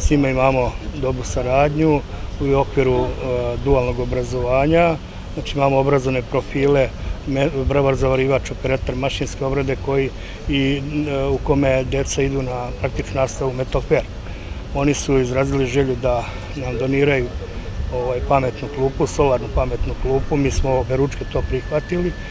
S njima imamo dobru saradnju u okviru e, dualnog obrazovanja. Znači imamo obrazovne profile brevar zavarivač, operator mašinske obrade koji i e, u kome deca idu na praktičnu nastavu Metofer. Oni su izrazili želju da nam doniraju ovaj, pametnu klupu, solarnu pametnu klupu. Mi smo oberučke to prihvatili.